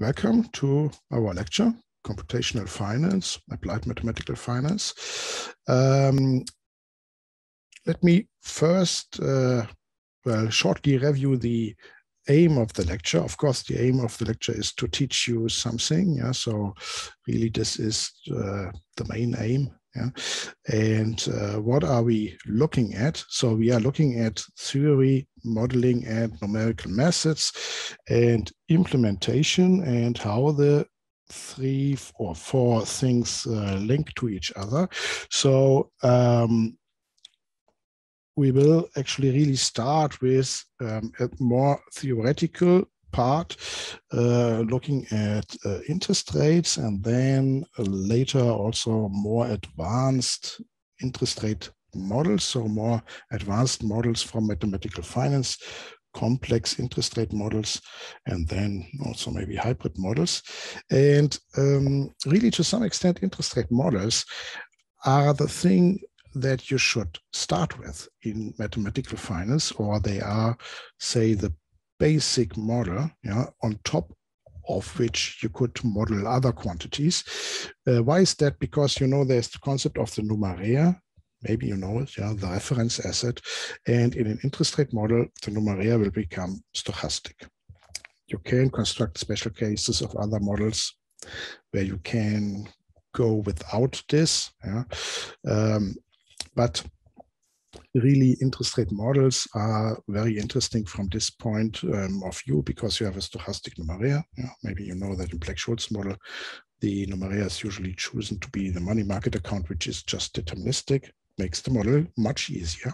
welcome to our lecture, Computational Finance, Applied Mathematical Finance. Um, let me first, uh, well, shortly review the aim of the lecture. Of course, the aim of the lecture is to teach you something. Yeah, so really this is uh, the main aim. Yeah, and uh, what are we looking at? So we are looking at theory, modeling, and numerical methods, and implementation, and how the three or four things uh, link to each other. So um, we will actually really start with um, a more theoretical part, uh, looking at uh, interest rates, and then later also more advanced interest rate models, so more advanced models from mathematical finance, complex interest rate models, and then also maybe hybrid models. And um, really, to some extent, interest rate models are the thing that you should start with in mathematical finance, or they are, say, the basic model yeah, on top of which you could model other quantities. Uh, why is that? Because you know there's the concept of the numeraire. Maybe you know it, yeah, the reference asset. And in an interest rate model, the numeraire will become stochastic. You can construct special cases of other models where you can go without this. Yeah. Um, but really interest rate models are very interesting from this point um, of view because you have a stochastic numeraire. Yeah, maybe you know that in Black-Scholes model, the numeraire is usually chosen to be the money market account, which is just deterministic, makes the model much easier.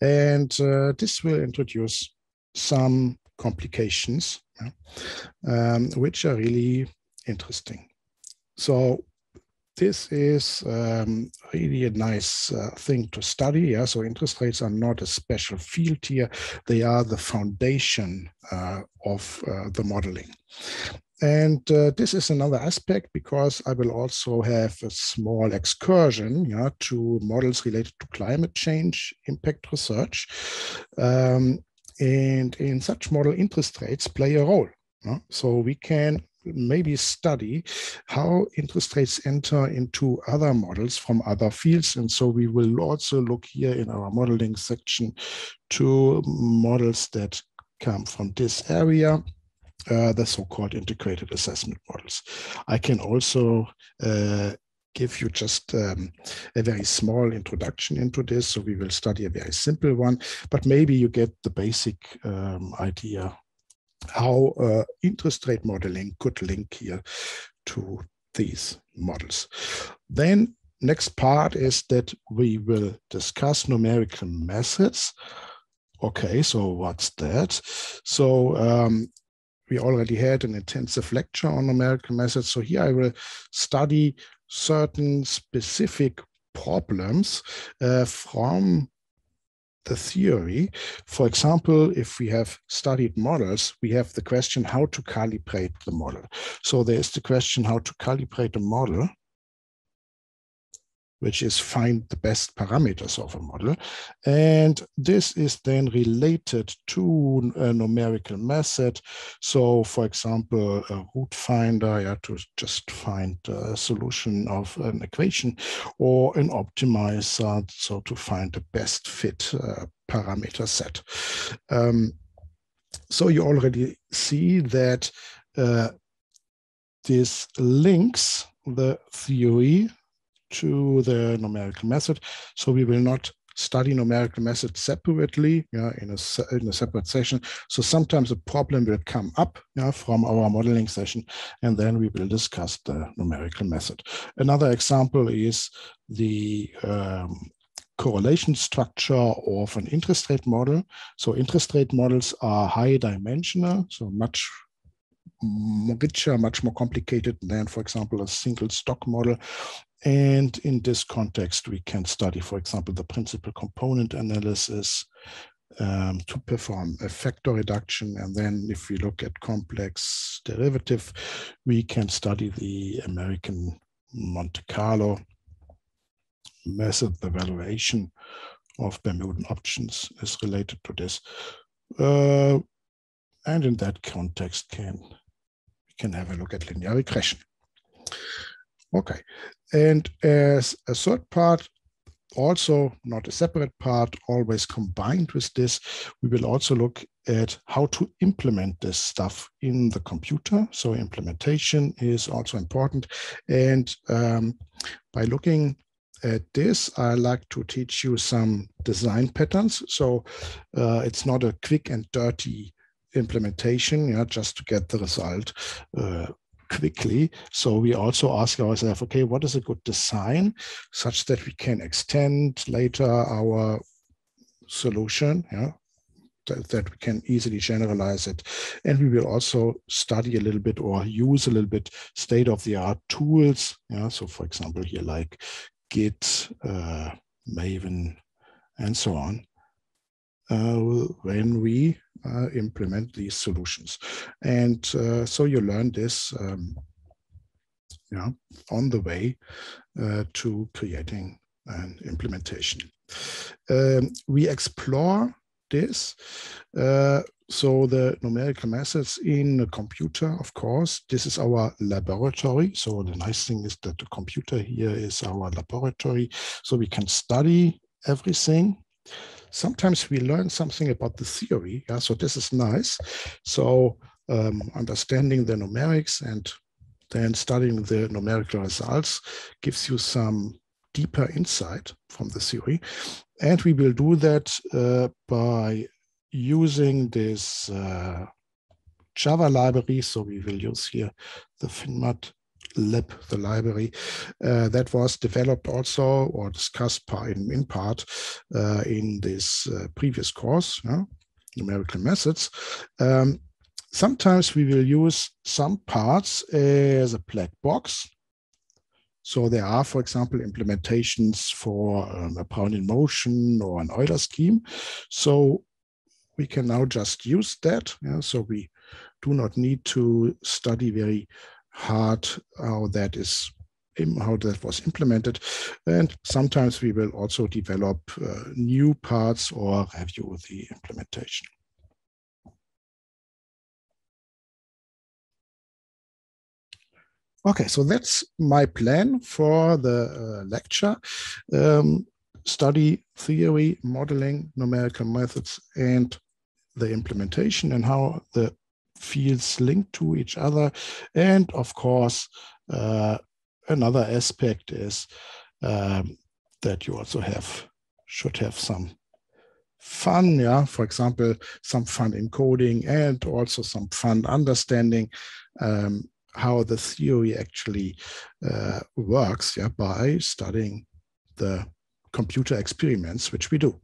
And uh, this will introduce some complications, yeah, um, which are really interesting. So this is um, really a nice uh, thing to study. Yeah, so interest rates are not a special field here; they are the foundation uh, of uh, the modeling. And uh, this is another aspect because I will also have a small excursion yeah, to models related to climate change impact research. Um, and in such model, interest rates play a role. Yeah? So we can maybe study how interest rates enter into other models from other fields. And so we will also look here in our modeling section to models that come from this area. Uh, the so-called integrated assessment models. I can also uh, give you just um, a very small introduction into this. So we will study a very simple one, but maybe you get the basic um, idea how uh, interest rate modeling could link here to these models. Then next part is that we will discuss numerical methods. Okay, so what's that? So um, we already had an intensive lecture on numerical methods. So here I will study certain specific problems uh, from the theory. For example, if we have studied models, we have the question how to calibrate the model. So there's the question how to calibrate a model which is find the best parameters of a model. And this is then related to a numerical method. So for example, a root finder yeah, to just find a solution of an equation or an optimizer, so to find the best fit uh, parameter set. Um, so you already see that uh, this links the theory to the numerical method. So we will not study numerical method separately yeah, in, a, in a separate session. So sometimes a problem will come up yeah, from our modeling session, and then we will discuss the numerical method. Another example is the um, correlation structure of an interest rate model. So interest rate models are high dimensional, so much richer, much more complicated than, for example, a single stock model. And in this context, we can study, for example, the principal component analysis um, to perform a factor reduction. And then if we look at complex derivative, we can study the American Monte Carlo method. The valuation of Bermudan options is related to this. Uh, and in that context can we can have a look at linear regression. Okay, and as a third part, also not a separate part, always combined with this, we will also look at how to implement this stuff in the computer. So implementation is also important. And um, by looking at this, I like to teach you some design patterns. So uh, it's not a quick and dirty implementation, yeah, just to get the result uh, quickly. So we also ask ourselves, okay, what is a good design such that we can extend later our solution, yeah, that, we can easily generalize it. And we will also study a little bit or use a little bit state-of-the-art tools. Yeah, so for example, here like Git, uh, Maven, and so on, uh, when we uh, implement these solutions. And uh, so you learn this um, yeah, on the way uh, to creating an implementation. Um, we explore this. Uh, so the numerical methods in a computer, of course, this is our laboratory. So the nice thing is that the computer here is our laboratory. So we can study everything. Sometimes we learn something about the theory. Yeah, so this is nice. So um, understanding the numerics and then studying the numerical results gives you some deeper insight from the theory. And we will do that uh, by using this uh, Java library. So we will use here the finmath lib, the library uh, that was developed also or discussed in, in part uh, in this uh, previous course, numerical methods. Um, sometimes we will use some parts as a black box so there are, for example, implementations for um, a Brownian motion or an Euler scheme. So we can now just use that. Yeah? So we do not need to study very hard how that is how that was implemented. And sometimes we will also develop uh, new parts or review the implementation. Okay, so that's my plan for the uh, lecture. Um, study theory, modeling, numerical methods, and the implementation and how the fields linked to each other. And of course, uh, another aspect is um, that you also have should have some fun, yeah, for example, some fun in coding and also some fun understanding um, how the theory actually uh, works yeah, by studying the computer experiments, which we do.